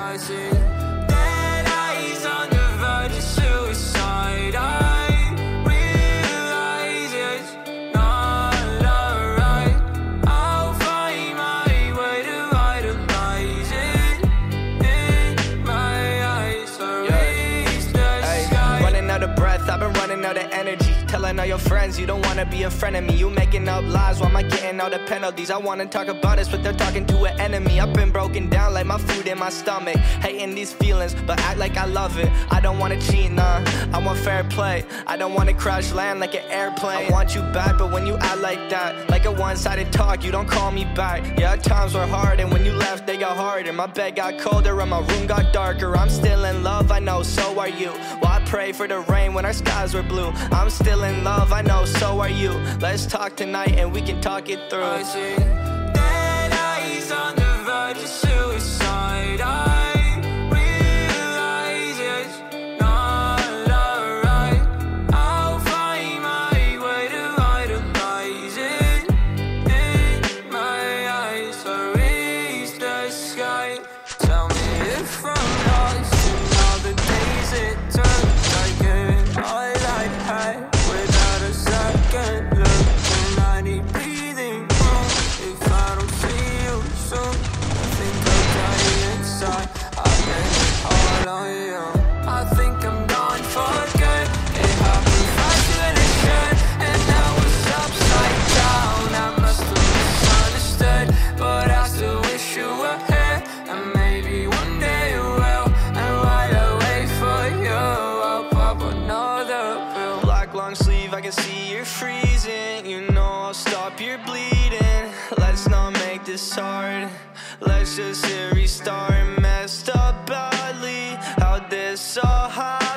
I see dead eyes on the verge of suicide. I realize it's not alright. I'll find my way to idolize it in my eyes. I reach the Ay, sky. running out of breath, I've been running out of energy. Telling all your friends you don't wanna be a friend of me. You making up lies, why am I getting all the penalties? I wanna talk about us, but they're talking to an enemy. I've been broken down like my food in my stomach. Hating these feelings, but act like I love it. I don't wanna cheat, nah. I want fair play. I don't wanna crash land like an airplane. I want you back, but when you act like that, like a one-sided talk, you don't call me back. Yeah, times were hard, and when you left, they got harder. My bed got colder, and my room got darker. I'm still in love, I know, so are you. Well, I pray for the rain when our skies were blue. I'm still in love, I know, so are you. Let's talk tonight, and we can talk it through. I see dead eyes on the verge of suicide. I I think I'm gone for good. It happened it should, and now upside down. I must have misunderstood, but I still wish you were here, and maybe one day you will. And while I wait for you, I'll pop another pill. Black long sleeve, I can see you're freezing. You know I'll stop your bleeding. Let's not make this hard. Let's just hit restart. Badly. This all